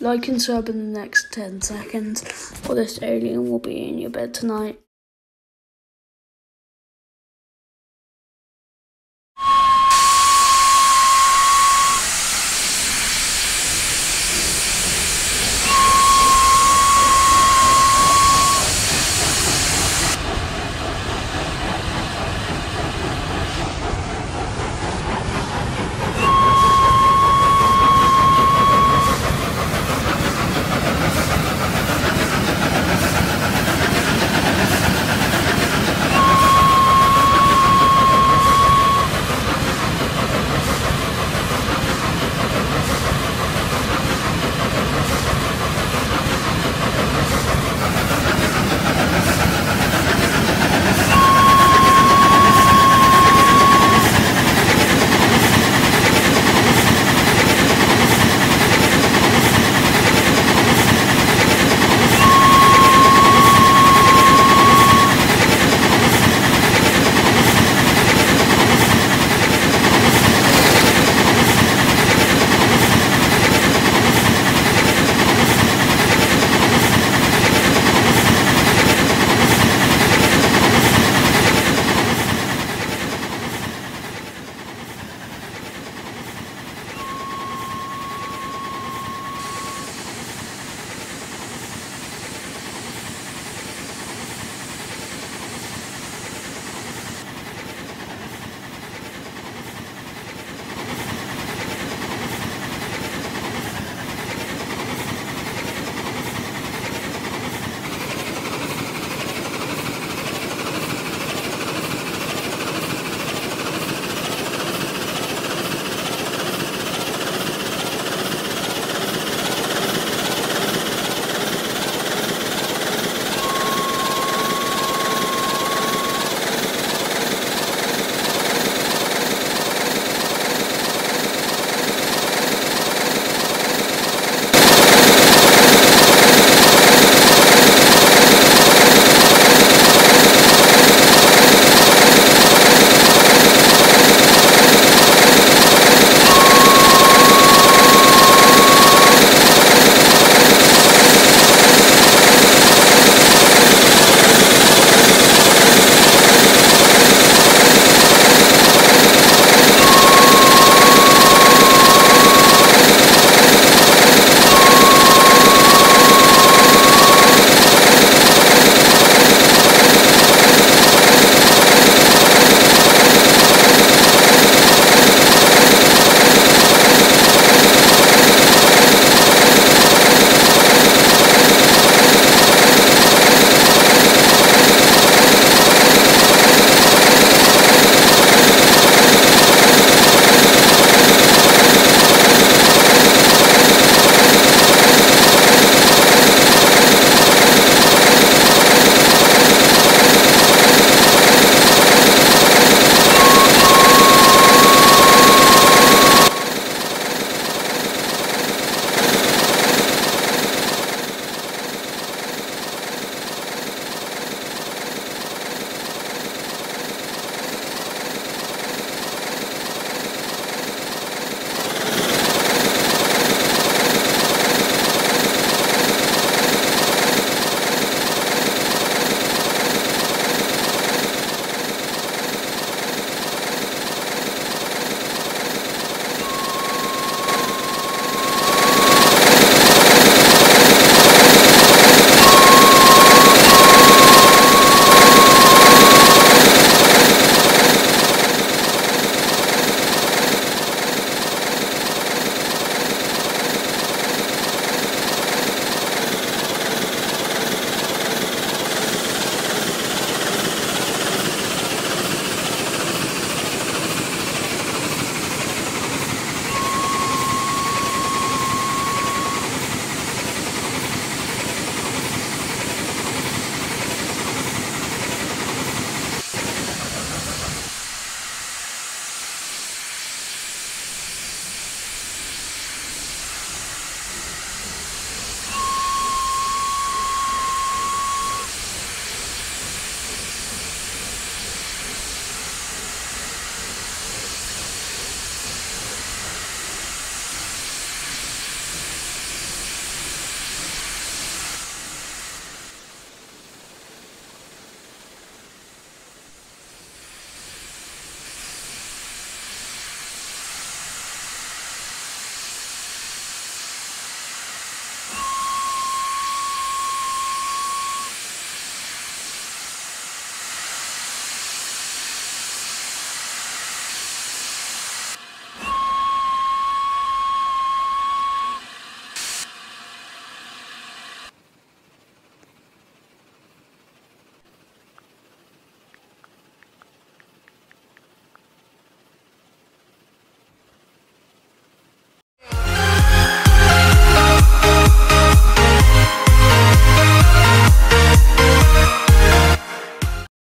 Like and sub in the next 10 seconds, or this alien will be in your bed tonight.